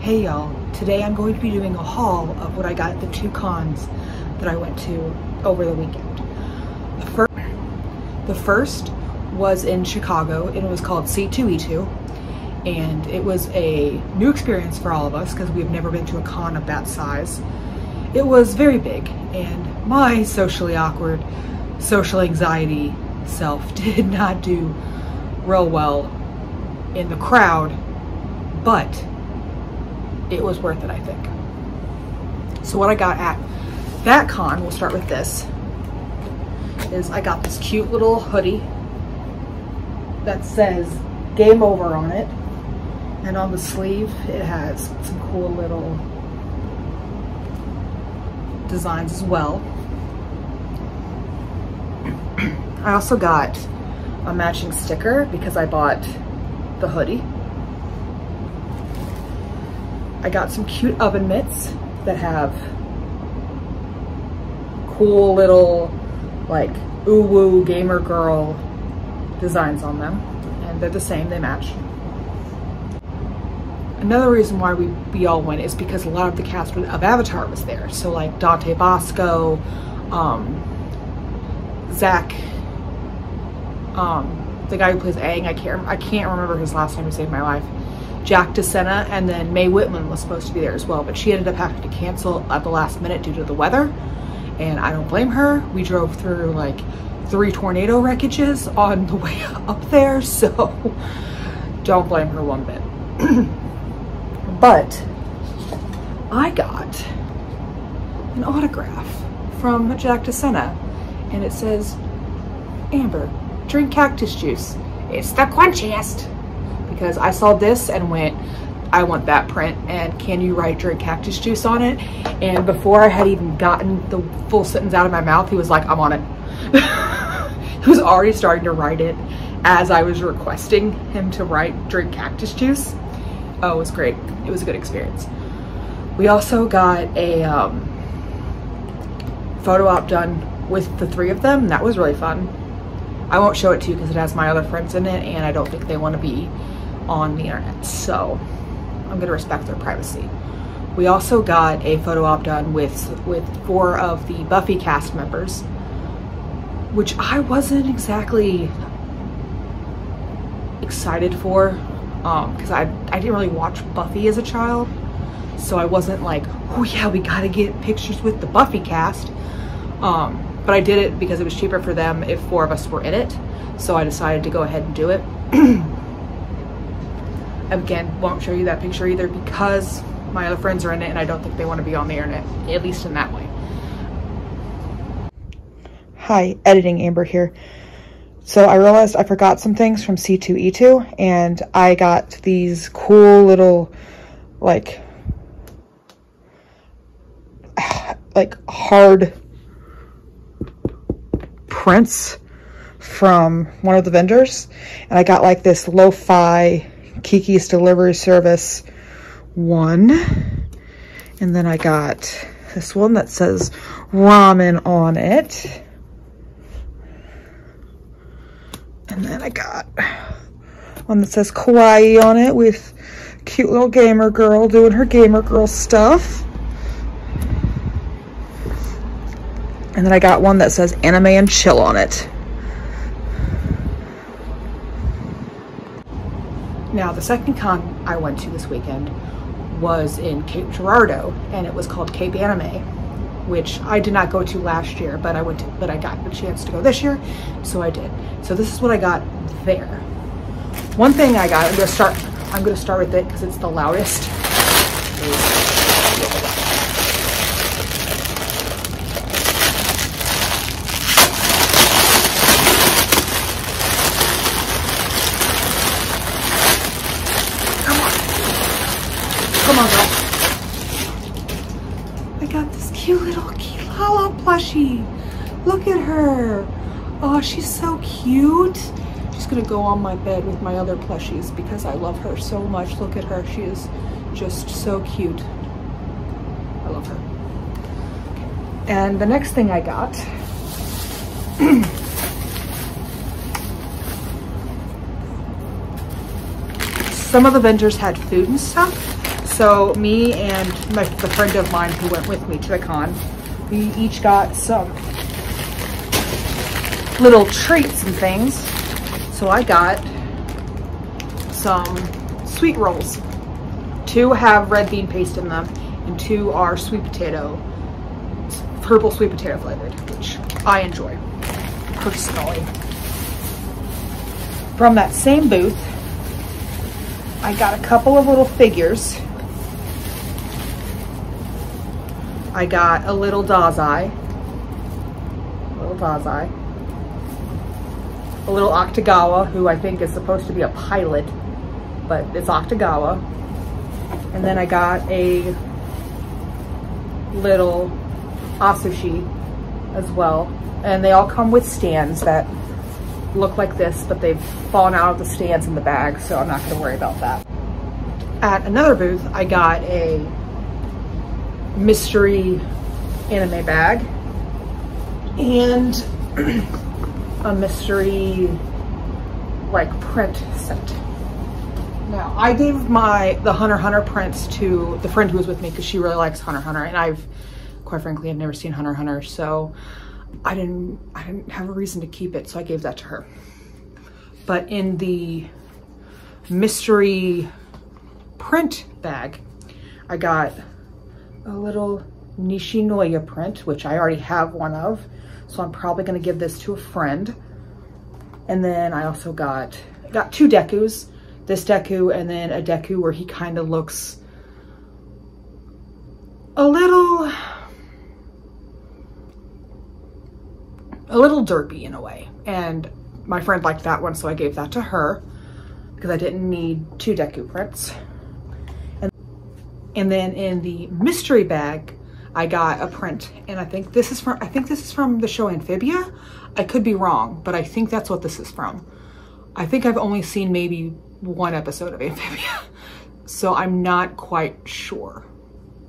Hey y'all, today I'm going to be doing a haul of what I got at the two cons that I went to over the weekend. The first, the first was in Chicago and it was called C2E2 and it was a new experience for all of us because we've never been to a con of that size. It was very big and my socially awkward, social anxiety self did not do real well in the crowd, but it was worth it, I think. So what I got at that con, we'll start with this, is I got this cute little hoodie that says game over on it. And on the sleeve, it has some cool little designs as well. I also got a matching sticker because I bought the hoodie. I got some cute oven mitts that have cool little like ooh woo gamer girl designs on them and they're the same, they match. Another reason why we, we all went is because a lot of the cast of Avatar was there. So like Dante Basco, um, Zach, um, the guy who plays Aang, I can't, I can't remember his last name to save my life. Jack DeSena, and then Mae Whitman was supposed to be there as well, but she ended up having to cancel at the last minute due to the weather, and I don't blame her. We drove through like three tornado wreckages on the way up there, so don't blame her one bit. but I got an autograph from Jack DeSena, and it says, Amber, drink cactus juice. It's the quenchiest because I saw this and went, I want that print and can you write drink cactus juice on it? And before I had even gotten the full sentence out of my mouth, he was like, I'm on it. he was already starting to write it as I was requesting him to write drink cactus juice. Oh, it was great. It was a good experience. We also got a um, photo op done with the three of them. That was really fun. I won't show it to you because it has my other friends in it and I don't think they want to be on the internet. So I'm gonna respect their privacy. We also got a photo op done with, with four of the Buffy cast members, which I wasn't exactly excited for because um, I, I didn't really watch Buffy as a child. So I wasn't like, oh yeah, we gotta get pictures with the Buffy cast. Um, but I did it because it was cheaper for them if four of us were in it. So I decided to go ahead and do it. again, won't show you that picture either because my other friends are in it and I don't think they want to be on the internet, at least in that way. Hi, editing Amber here. So I realized I forgot some things from C2E2 and I got these cool little like like hard prints from one of the vendors and I got like this lo-fi Kiki's Delivery Service one. And then I got this one that says ramen on it. And then I got one that says kawaii on it with cute little gamer girl doing her gamer girl stuff. And then I got one that says anime and chill on it. Now, the second con I went to this weekend was in Cape Girardeau, and it was called Cape Anime, which I did not go to last year, but I went to, but I got the chance to go this year, so I did. So this is what I got there. One thing I got, I'm gonna start, I'm gonna start with it because it's the loudest. plushie. Look at her. Oh, she's so cute. She's gonna go on my bed with my other plushies because I love her so much. Look at her. She is just so cute. I love her. And the next thing I got some of the vendors had food and stuff So me and my, the friend of mine who went with me to the con, we each got some little treats and things. So I got some sweet rolls. Two have red bean paste in them and two are sweet potato, purple sweet potato flavored, which I enjoy personally. From that same booth, I got a couple of little figures. I got a little Dazai, little Dazai, a little Akutagawa, who I think is supposed to be a pilot, but it's Akutagawa. And then I got a little Atsushi as well. And they all come with stands that look like this, but they've fallen out of the stands in the bag, so I'm not gonna worry about that. At another booth, I got a mystery anime bag and a mystery like print set. Now, I gave my the Hunter Hunter prints to the friend who was with me because she really likes Hunter Hunter, and I've, quite frankly, I've never seen Hunter Hunter, so I didn't I didn't have a reason to keep it, so I gave that to her. But in the mystery print bag, I got a little Nishinoya print, which I already have one of, so I'm probably gonna give this to a friend. And then I also got got two Dekus this Deku and then a Deku where he kind of looks a little, a little derpy in a way. And my friend liked that one, so I gave that to her because I didn't need two Deku prints. And, and then in the mystery bag, I got a print and I think this is from, I think this is from the show Amphibia. I could be wrong, but I think that's what this is from. I think I've only seen maybe one episode of Amphibia. So I'm not quite sure.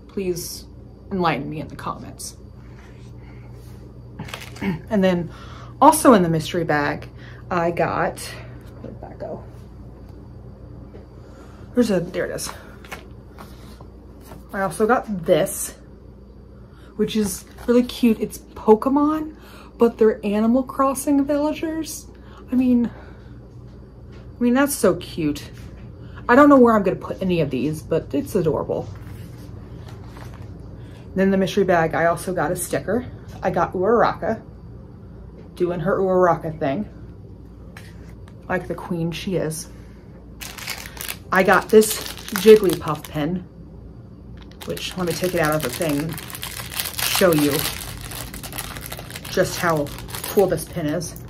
Please enlighten me in the comments. And then also in the mystery bag, I got, where did that go? There's a, there it is. I also got this, which is really cute. It's Pokemon, but they're Animal Crossing villagers. I mean, I mean, that's so cute. I don't know where I'm gonna put any of these, but it's adorable. Then the mystery bag, I also got a sticker. I got Uraraka, doing her Uraraka thing. Like the queen she is. I got this Jigglypuff pin, which let me take it out of the thing show you just how cool this pin is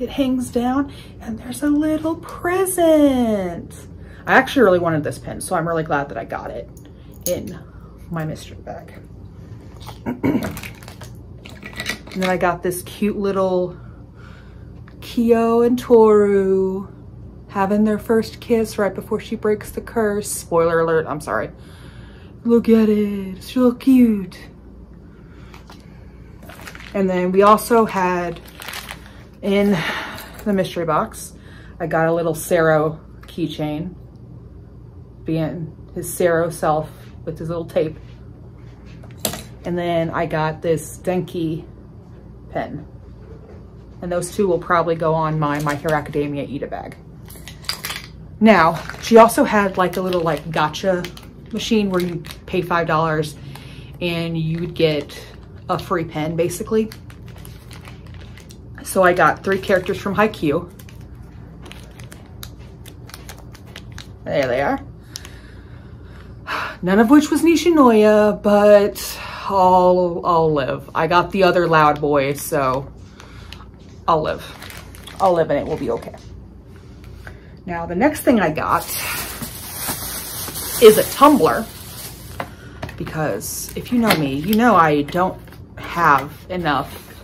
it hangs down and there's a little present. I actually really wanted this pin, so I'm really glad that I got it in my mystery bag. and then I got this cute little Kyo and Toru having their first kiss right before she breaks the curse. Spoiler alert, I'm sorry. Look at it, it's real cute. And then we also had in the mystery box, I got a little Sero keychain, being his Sero self with his little tape. And then I got this Denki pen. And those two will probably go on my My Hero Academia Ita bag. Now, she also had like a little like gacha machine where you pay $5 and you'd get a free pen basically. So I got three characters from Haikyuu. There they are. None of which was Nishinoya, but I'll, I'll live. I got the other loud boy, so I'll live. I'll live and it will be okay. Now, the next thing I got is a tumbler because if you know me, you know I don't have enough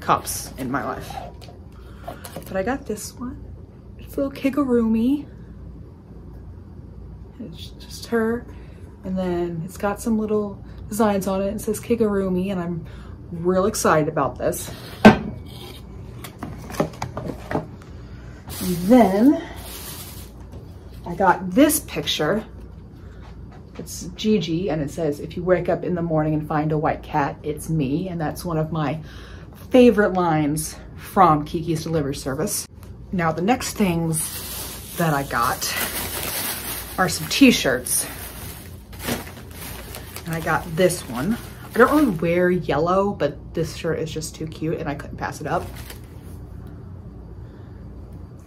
cups in my life. But I got this one. It's a little Kigurumi. It's just her. And then it's got some little designs on it. It says Kigurumi and I'm real excited about this. And then I got this picture. It's Jiji and it says, if you wake up in the morning and find a white cat, it's me. And that's one of my favorite lines from Kiki's Delivery Service. Now the next things that I got are some t-shirts. And I got this one. I don't really wear yellow, but this shirt is just too cute and I couldn't pass it up.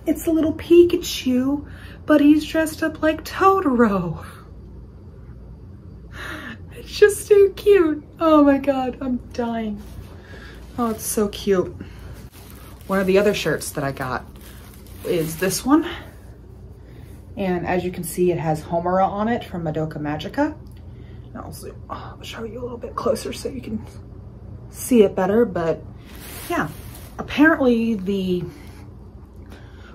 It's a little Pikachu, but he's dressed up like Totoro. Just too cute. Oh my God, I'm dying. Oh, it's so cute. One of the other shirts that I got is this one. And as you can see, it has Homura on it from Madoka Magica. I'll, zoom, oh, I'll show you a little bit closer so you can see it better. But yeah, apparently the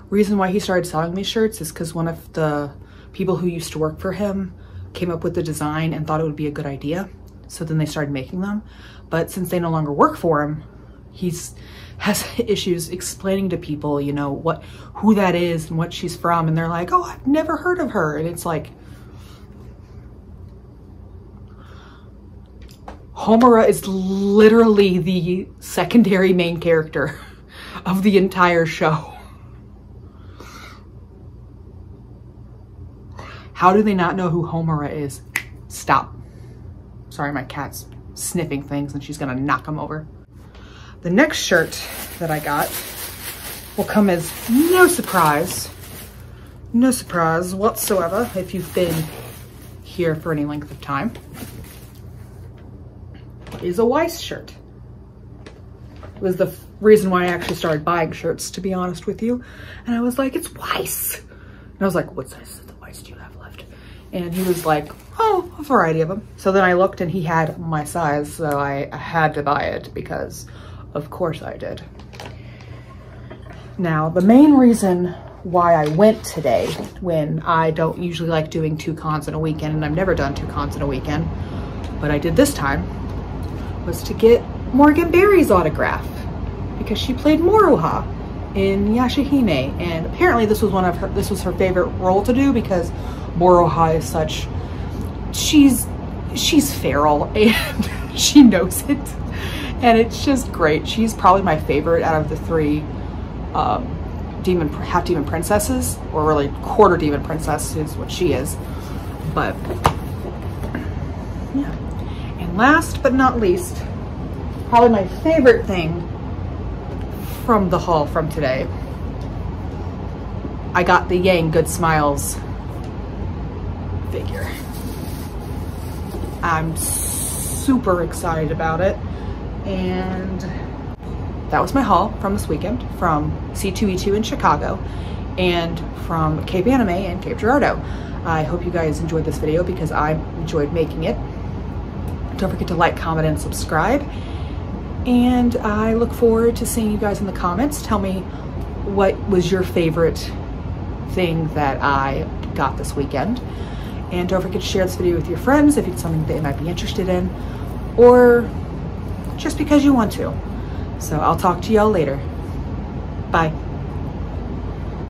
reason why he started selling these shirts is because one of the people who used to work for him came up with the design and thought it would be a good idea. So then they started making them. But since they no longer work for him, he's has issues explaining to people, you know, what who that is and what she's from. And they're like, oh, I've never heard of her. And it's like, Homura is literally the secondary main character of the entire show. How do they not know who Homura is? Stop. Sorry, my cat's sniffing things and she's gonna knock them over. The next shirt that I got will come as no surprise, no surprise whatsoever if you've been here for any length of time, is a Weiss shirt. It was the reason why I actually started buying shirts, to be honest with you. And I was like, it's Weiss. And I was like, what size the Weiss do you have left? And he was like, oh, a variety of them. So then I looked and he had my size, so I had to buy it because of course I did. Now, the main reason why I went today when I don't usually like doing two cons in a weekend and I've never done two cons in a weekend, but I did this time, was to get Morgan Berry's autograph because she played Moroha in Yashahime and apparently this was one of her this was her favorite role to do because Moroha is such she's she's feral and she knows it and it's just great. She's probably my favorite out of the three um, demon, half demon princesses, or really quarter demon princess is what she is. But yeah. And last but not least, probably my favorite thing from the haul from today. I got the Yang Good Smiles figure. I'm super excited about it. And that was my haul from this weekend from C2E2 in Chicago and from Cape Anime and Cape Girardeau. I hope you guys enjoyed this video because I enjoyed making it. Don't forget to like, comment, and subscribe. And I look forward to seeing you guys in the comments. Tell me what was your favorite thing that I got this weekend. And don't forget to share this video with your friends if it's something they might be interested in. Or just because you want to. So I'll talk to y'all later. Bye.